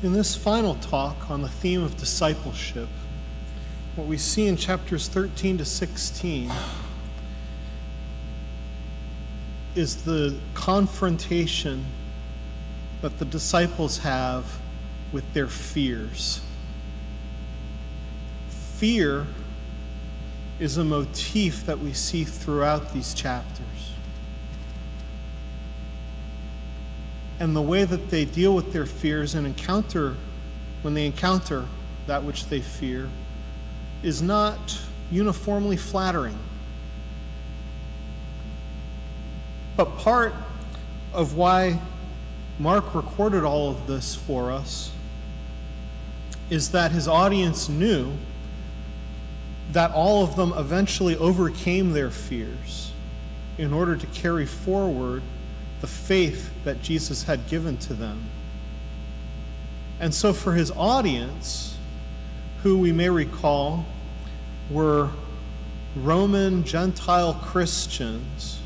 In this final talk on the theme of discipleship, what we see in chapters 13 to 16 is the confrontation that the disciples have with their fears. Fear is a motif that we see throughout these chapters. And the way that they deal with their fears and encounter, when they encounter that which they fear, is not uniformly flattering. But part of why Mark recorded all of this for us is that his audience knew that all of them eventually overcame their fears in order to carry forward the faith that Jesus had given to them. And so, for his audience, who we may recall were Roman Gentile Christians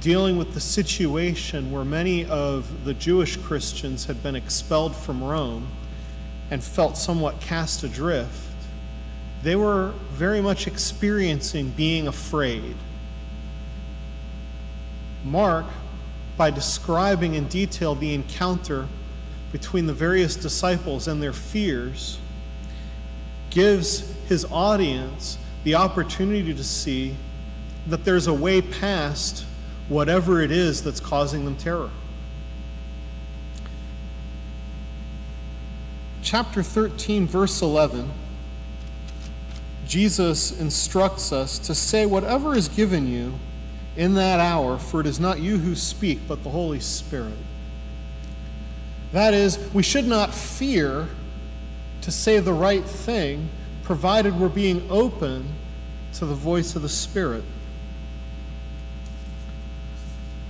dealing with the situation where many of the Jewish Christians had been expelled from Rome and felt somewhat cast adrift, they were very much experiencing being afraid. Mark, by describing in detail the encounter between the various disciples and their fears, gives his audience the opportunity to see that there's a way past whatever it is that's causing them terror. Chapter 13, verse 11, Jesus instructs us to say whatever is given you in that hour, for it is not you who speak, but the Holy Spirit. That is, we should not fear to say the right thing, provided we're being open to the voice of the Spirit.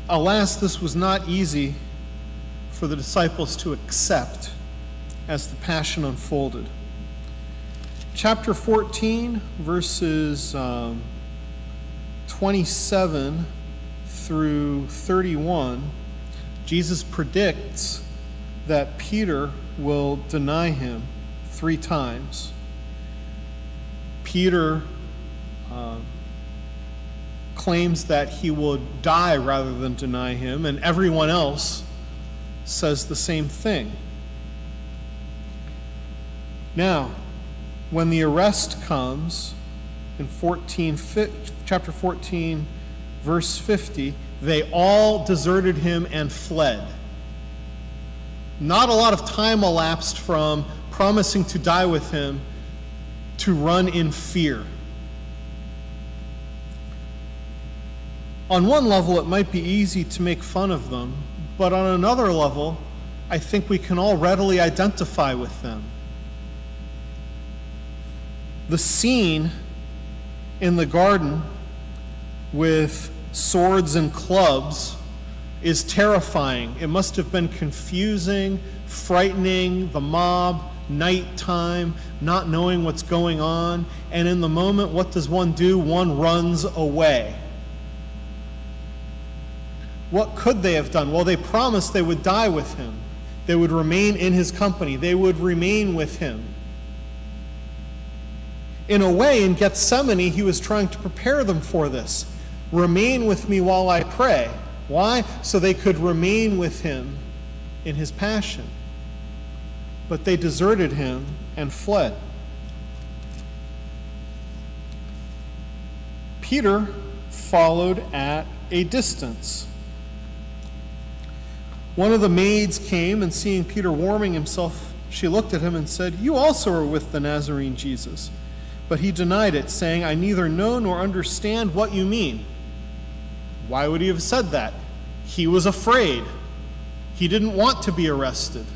Alas, this was not easy for the disciples to accept as the passion unfolded. Chapter 14, verses um, 27 through 31, Jesus predicts that Peter will deny him three times. Peter uh, claims that he will die rather than deny him, and everyone else says the same thing. Now, when the arrest comes in 14, chapter 14, verse 50, they all deserted him and fled. Not a lot of time elapsed from promising to die with him to run in fear. On one level, it might be easy to make fun of them, but on another level, I think we can all readily identify with them. The scene in the garden with swords and clubs is terrifying. It must have been confusing, frightening, the mob, nighttime, not knowing what's going on. And in the moment, what does one do? One runs away. What could they have done? Well, they promised they would die with him, they would remain in his company, they would remain with him. In a way, in Gethsemane, he was trying to prepare them for this. Remain with me while I pray. Why? So they could remain with him in his passion. But they deserted him and fled. Peter followed at a distance. One of the maids came and seeing Peter warming himself, she looked at him and said, You also are with the Nazarene Jesus. But he denied it, saying, I neither know nor understand what you mean. Why would he have said that? He was afraid. He didn't want to be arrested.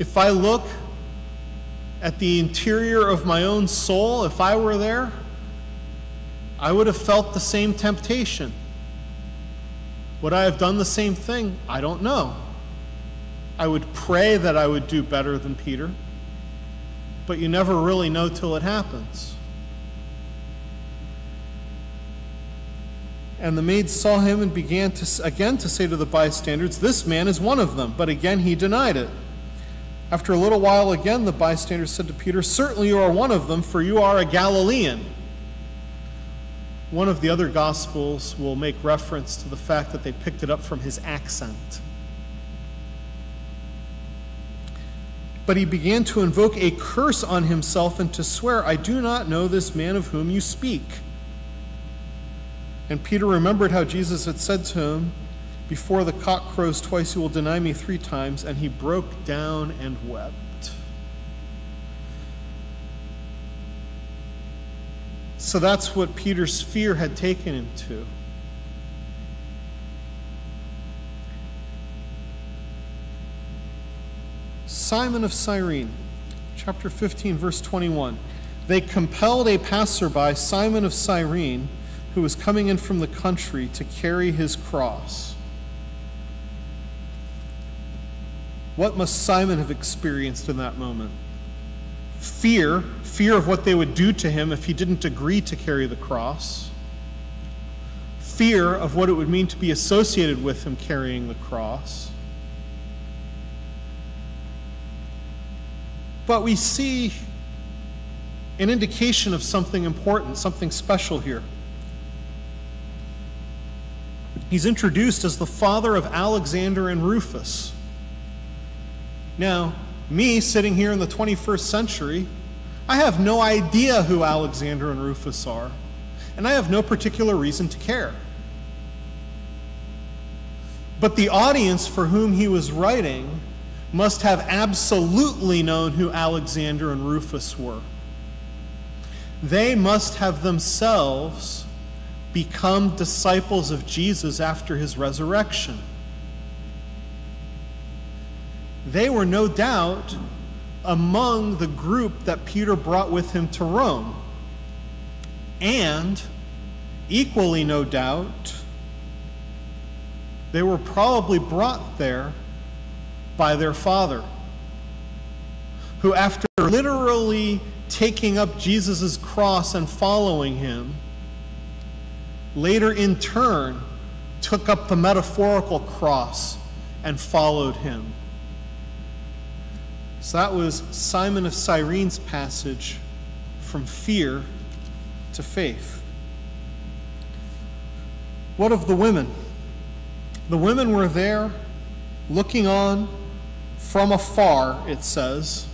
If I look at the interior of my own soul, if I were there, I would have felt the same temptation. Would I have done the same thing? I don't know. I would pray that I would do better than Peter but you never really know till it happens. And the maids saw him and began to, again to say to the bystanders, This man is one of them. But again he denied it. After a little while, again the bystanders said to Peter, Certainly you are one of them, for you are a Galilean. One of the other Gospels will make reference to the fact that they picked it up from his accent. But he began to invoke a curse on himself and to swear, I do not know this man of whom you speak. And Peter remembered how Jesus had said to him, Before the cock crows twice, you will deny me three times. And he broke down and wept. So that's what Peter's fear had taken him to. Simon of Cyrene, chapter 15, verse 21. They compelled a passerby, Simon of Cyrene, who was coming in from the country to carry his cross. What must Simon have experienced in that moment? Fear, fear of what they would do to him if he didn't agree to carry the cross. Fear of what it would mean to be associated with him carrying the cross. But we see an indication of something important, something special here. He's introduced as the father of Alexander and Rufus. Now, me sitting here in the 21st century, I have no idea who Alexander and Rufus are, and I have no particular reason to care. But the audience for whom he was writing must have absolutely known who Alexander and Rufus were. They must have themselves become disciples of Jesus after his resurrection. They were no doubt among the group that Peter brought with him to Rome. And, equally no doubt, they were probably brought there by their father, who, after literally taking up Jesus' cross and following him, later in turn took up the metaphorical cross and followed him. So that was Simon of Cyrene's passage from fear to faith. What of the women? The women were there looking on from afar, it says.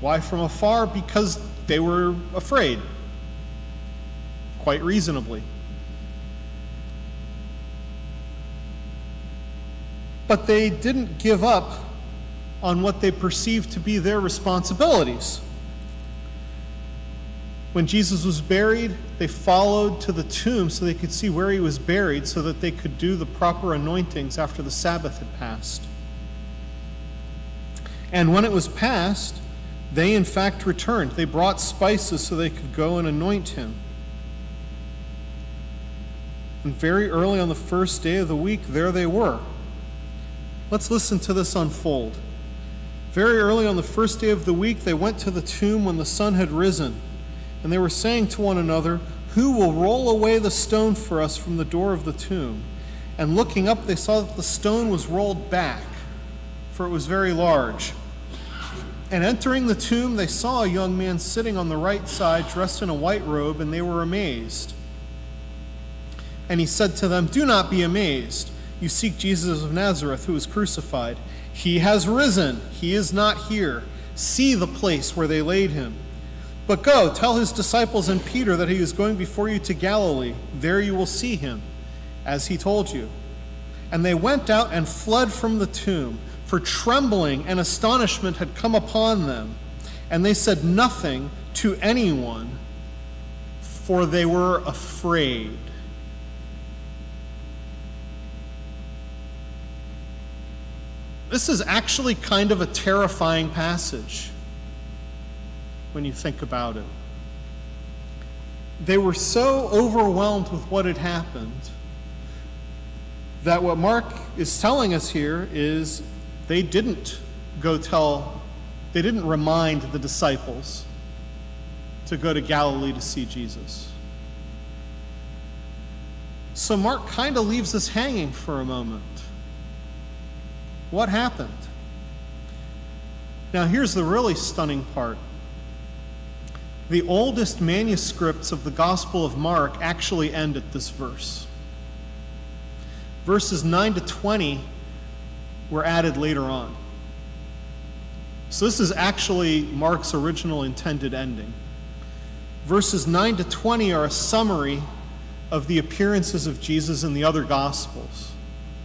Why from afar? Because they were afraid, quite reasonably. but they didn't give up on what they perceived to be their responsibilities. When Jesus was buried, they followed to the tomb so they could see where he was buried so that they could do the proper anointings after the Sabbath had passed. And when it was past, they in fact returned. They brought spices so they could go and anoint him. And very early on the first day of the week, there they were Let's listen to this unfold. Very early on the first day of the week, they went to the tomb when the sun had risen, and they were saying to one another, Who will roll away the stone for us from the door of the tomb? And looking up, they saw that the stone was rolled back, for it was very large. And entering the tomb, they saw a young man sitting on the right side, dressed in a white robe, and they were amazed. And he said to them, Do not be amazed. You seek Jesus of Nazareth, who was crucified. He has risen. He is not here. See the place where they laid him. But go, tell his disciples and Peter that he is going before you to Galilee. There you will see him, as he told you. And they went out and fled from the tomb, for trembling and astonishment had come upon them. And they said nothing to anyone, for they were afraid. This is actually kind of a terrifying passage when you think about it. They were so overwhelmed with what had happened that what Mark is telling us here is they didn't go tell, they didn't remind the disciples to go to Galilee to see Jesus. So Mark kind of leaves us hanging for a moment. What happened? Now, here's the really stunning part. The oldest manuscripts of the Gospel of Mark actually end at this verse. Verses 9 to 20 were added later on. So, this is actually Mark's original intended ending. Verses 9 to 20 are a summary of the appearances of Jesus in the other Gospels.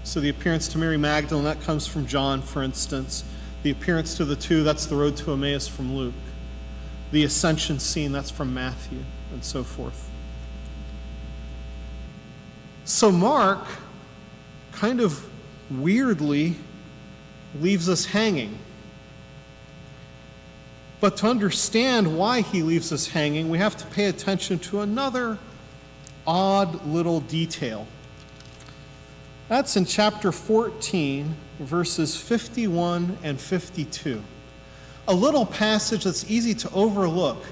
So, the appearance to Mary Magdalene, that comes from John, for instance. The appearance to the two, that's the road to Emmaus from Luke. The ascension scene, that's from Matthew, and so forth. So, Mark kind of weirdly leaves us hanging. But to understand why he leaves us hanging, we have to pay attention to another odd little detail. That's in chapter 14, verses 51 and 52. A little passage that's easy to overlook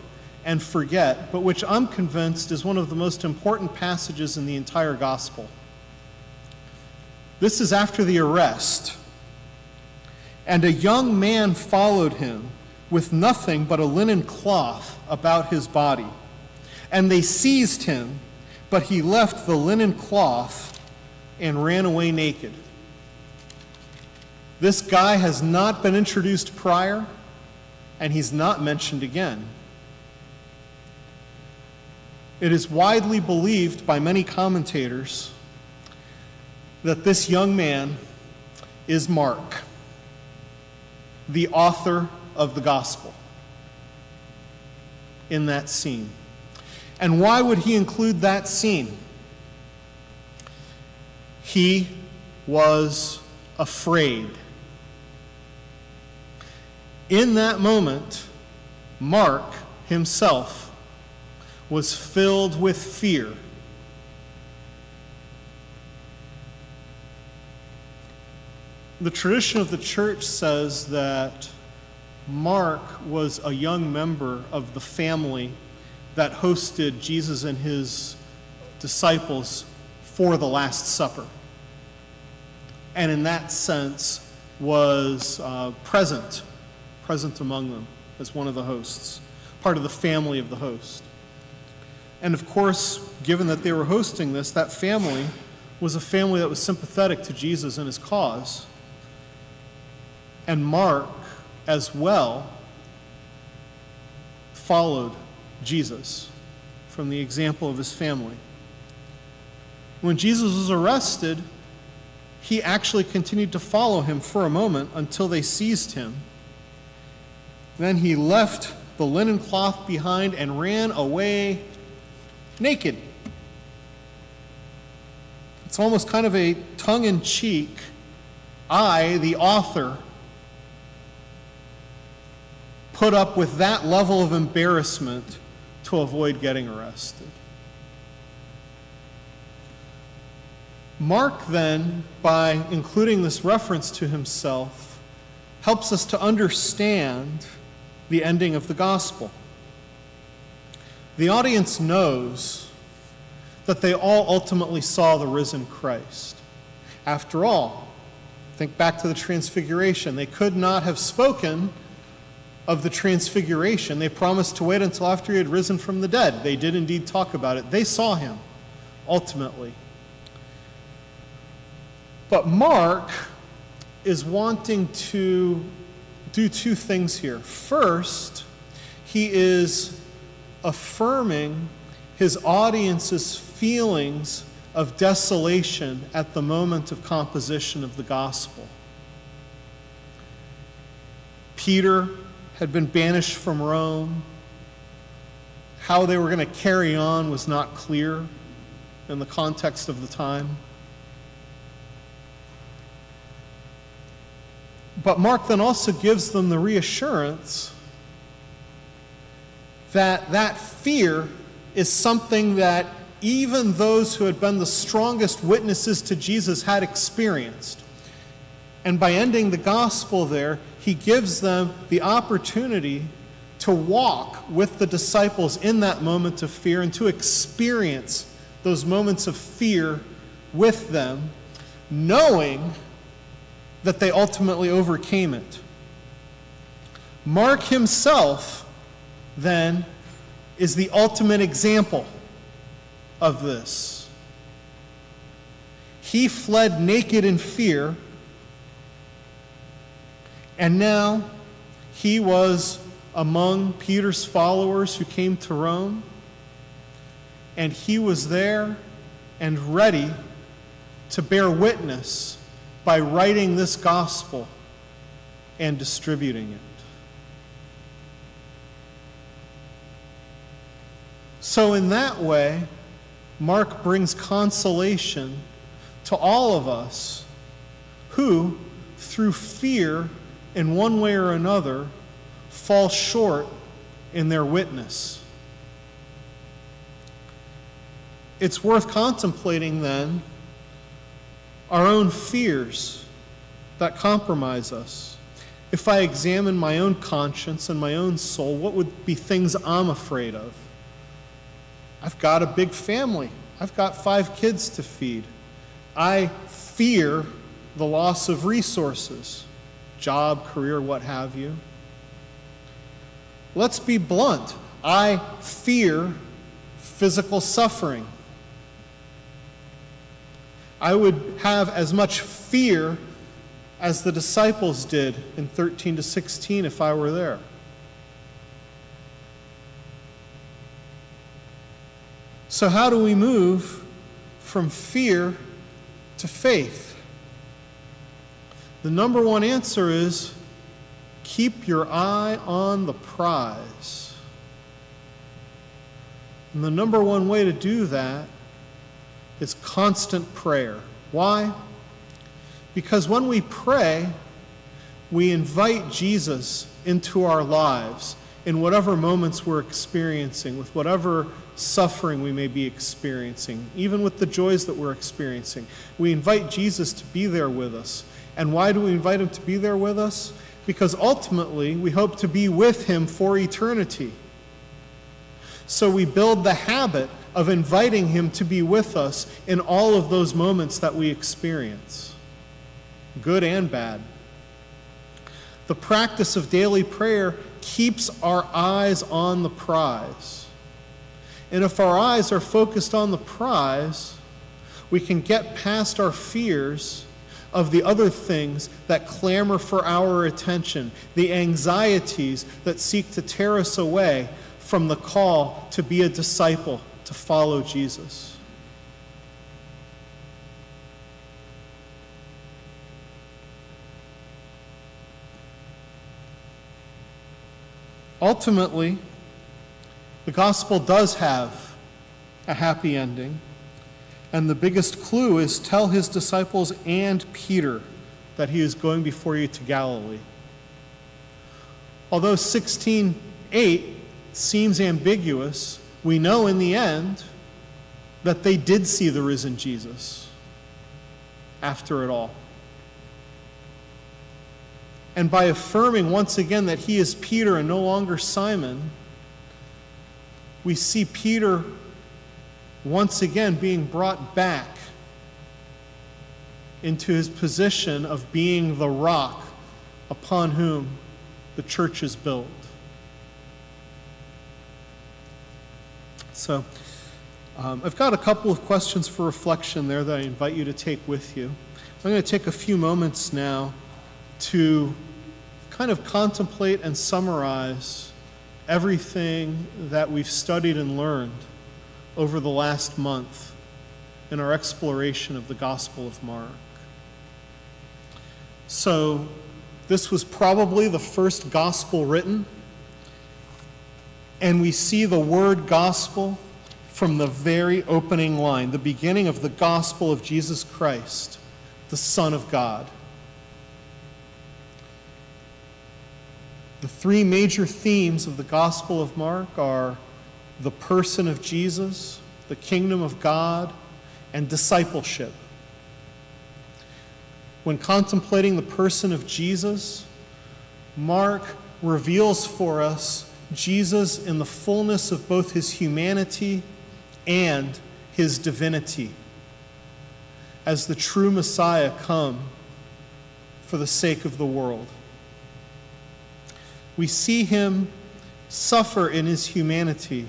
and forget, but which I'm convinced is one of the most important passages in the entire gospel. This is after the arrest. And a young man followed him with nothing but a linen cloth about his body. And they seized him, but he left the linen cloth and ran away naked. This guy has not been introduced prior, and he's not mentioned again. It is widely believed by many commentators that this young man is Mark, the author of the gospel, in that scene. And why would he include that scene? He was afraid in that moment, Mark himself was filled with fear. The tradition of the church says that Mark was a young member of the family that hosted Jesus and his disciples for the Last Supper. And in that sense, was uh, present present among them as one of the hosts, part of the family of the host. And of course, given that they were hosting this, that family was a family that was sympathetic to Jesus and his cause. And Mark, as well, followed Jesus from the example of his family. When Jesus was arrested, he actually continued to follow him for a moment until they seized him then he left the linen cloth behind and ran away naked. It's almost kind of a tongue in cheek. I, the author, put up with that level of embarrassment to avoid getting arrested. Mark, then, by including this reference to himself, helps us to understand the ending of the gospel. The audience knows that they all ultimately saw the risen Christ. After all, think back to the transfiguration. They could not have spoken of the transfiguration. They promised to wait until after he had risen from the dead. They did indeed talk about it. They saw him ultimately. But Mark is wanting to do two things here. First, he is affirming his audience's feelings of desolation at the moment of composition of the gospel. Peter had been banished from Rome. How they were going to carry on was not clear in the context of the time. But Mark then also gives them the reassurance that that fear is something that even those who had been the strongest witnesses to Jesus had experienced. And by ending the gospel there, he gives them the opportunity to walk with the disciples in that moment of fear and to experience those moments of fear with them, knowing that they ultimately overcame it. Mark himself, then, is the ultimate example of this. He fled naked in fear, and now he was among Peter's followers who came to Rome, and he was there and ready to bear witness by writing this gospel and distributing it. So, in that way, Mark brings consolation to all of us who, through fear in one way or another, fall short in their witness. It's worth contemplating then our own fears that compromise us. If I examine my own conscience and my own soul, what would be things I'm afraid of? I've got a big family. I've got five kids to feed. I fear the loss of resources, job, career, what have you. Let's be blunt. I fear physical suffering. I would have as much fear as the disciples did in 13 to 16 if I were there. So, how do we move from fear to faith? The number one answer is keep your eye on the prize. And the number one way to do that is constant prayer. Why? Because when we pray, we invite Jesus into our lives in whatever moments we're experiencing, with whatever suffering we may be experiencing, even with the joys that we're experiencing. We invite Jesus to be there with us. And why do we invite him to be there with us? Because ultimately, we hope to be with him for eternity. So we build the habit of inviting him to be with us in all of those moments that we experience, good and bad. The practice of daily prayer keeps our eyes on the prize. And if our eyes are focused on the prize, we can get past our fears of the other things that clamor for our attention, the anxieties that seek to tear us away from the call to be a disciple, to follow Jesus. Ultimately, the gospel does have a happy ending. And the biggest clue is tell his disciples and Peter that he is going before you to Galilee. Although 16:8 seems ambiguous, we know in the end that they did see the risen Jesus after it all. And by affirming once again that he is Peter and no longer Simon, we see Peter once again being brought back into his position of being the rock upon whom the church is built. So, um, I've got a couple of questions for reflection there that I invite you to take with you. I'm going to take a few moments now to kind of contemplate and summarize everything that we've studied and learned over the last month in our exploration of the Gospel of Mark. So, this was probably the first gospel written, and we see the word gospel from the very opening line, the beginning of the gospel of Jesus Christ, the Son of God. The three major themes of the Gospel of Mark are the person of Jesus, the kingdom of God, and discipleship. When contemplating the person of Jesus, Mark reveals for us Jesus in the fullness of both his humanity and his divinity. as the true Messiah come for the sake of the world. We see him suffer in his humanity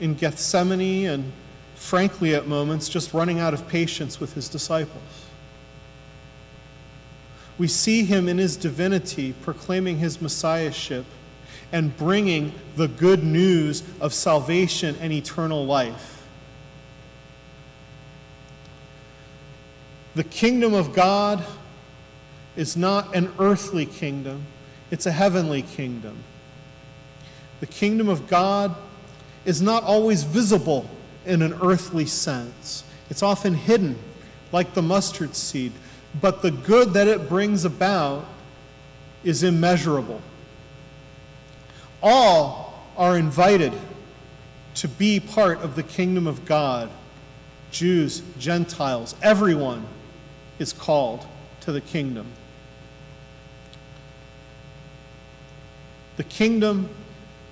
in Gethsemane and, frankly, at moments, just running out of patience with his disciples. We see him in his divinity proclaiming his messiahship and bringing the good news of salvation and eternal life. The kingdom of God is not an earthly kingdom, it's a heavenly kingdom. The kingdom of God is not always visible in an earthly sense, it's often hidden, like the mustard seed. But the good that it brings about is immeasurable. All are invited to be part of the kingdom of God Jews, Gentiles, everyone is called to the kingdom. The kingdom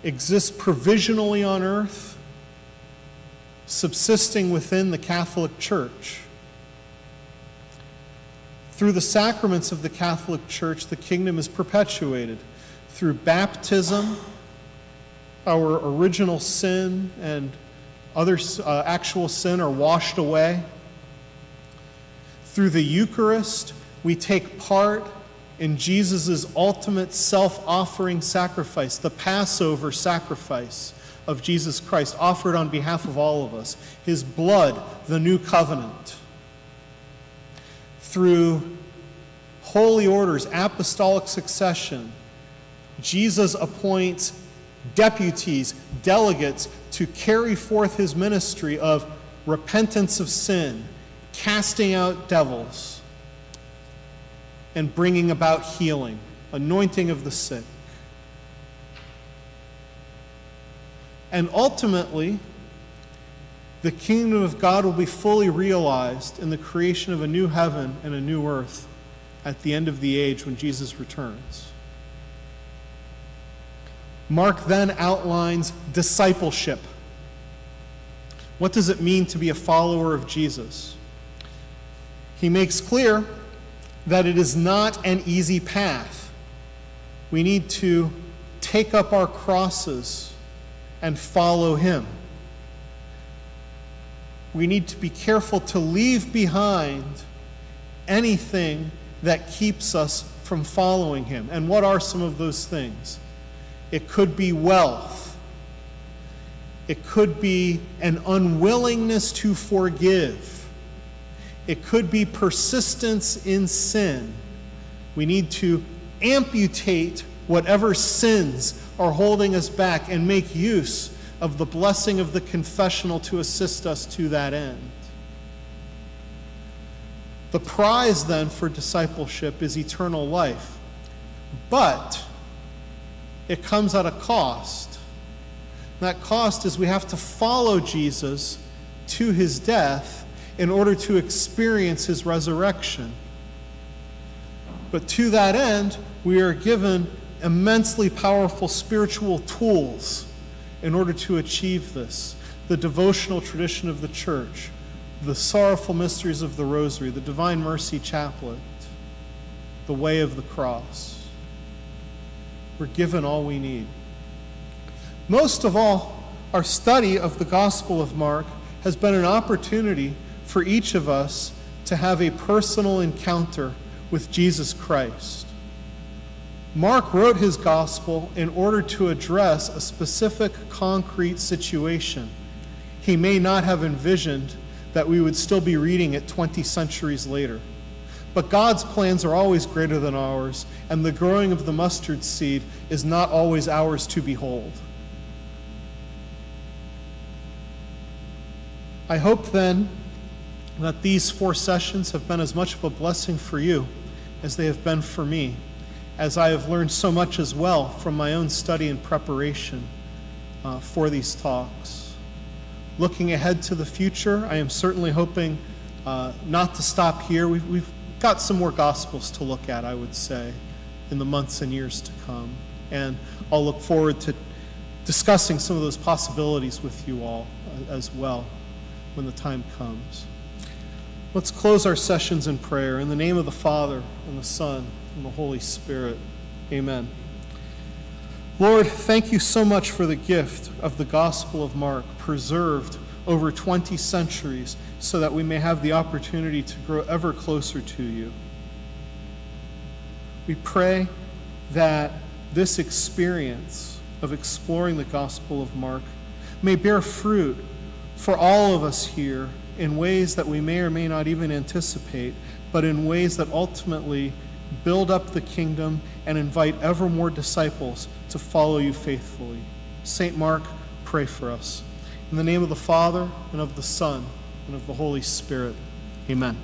exists provisionally on earth, subsisting within the Catholic Church. Through the sacraments of the Catholic Church, the kingdom is perpetuated. Through baptism, our original sin and other uh, actual sin are washed away. Through the Eucharist, we take part in Jesus' ultimate self offering sacrifice, the Passover sacrifice of Jesus Christ, offered on behalf of all of us, his blood, the new covenant. Through holy orders, apostolic succession, Jesus appoints deputies, delegates to carry forth his ministry of repentance of sin, casting out devils and bringing about healing, anointing of the sick. And ultimately, the kingdom of God will be fully realized in the creation of a new heaven and a new earth at the end of the age when Jesus returns. Mark then outlines discipleship. What does it mean to be a follower of Jesus? He makes clear that it is not an easy path. We need to take up our crosses and follow Him. We need to be careful to leave behind anything that keeps us from following Him. And what are some of those things? It could be wealth, it could be an unwillingness to forgive it could be persistence in sin. We need to amputate whatever sins are holding us back and make use of the blessing of the confessional to assist us to that end. The prize then for discipleship is eternal life, but it comes at a cost. That cost is we have to follow Jesus to his death in order to experience his resurrection. But to that end, we are given immensely powerful spiritual tools in order to achieve this. The devotional tradition of the church, the sorrowful mysteries of the rosary, the divine mercy chaplet, the way of the cross. We're given all we need. Most of all, our study of the Gospel of Mark has been an opportunity for each of us to have a personal encounter with Jesus Christ. Mark wrote his gospel in order to address a specific concrete situation. He may not have envisioned that we would still be reading it 20 centuries later. But God's plans are always greater than ours, and the growing of the mustard seed is not always ours to behold. I hope then that these four sessions have been as much of a blessing for you as they have been for me, as I have learned so much as well from my own study and preparation uh, for these talks. Looking ahead to the future, I am certainly hoping uh, not to stop here. We've, we've got some more Gospels to look at, I would say, in the months and years to come. And I'll look forward to discussing some of those possibilities with you all uh, as well when the time comes. Let's close our sessions in prayer. In the name of the Father, and the Son, and the Holy Spirit. Amen. Lord, thank you so much for the gift of the Gospel of Mark, preserved over 20 centuries, so that we may have the opportunity to grow ever closer to you. We pray that this experience of exploring the Gospel of Mark may bear fruit for all of us here in ways that we may or may not even anticipate, but in ways that ultimately build up the kingdom and invite ever more disciples to follow you faithfully. St. Mark, pray for us. In the name of the Father, and of the Son, and of the Holy Spirit, amen.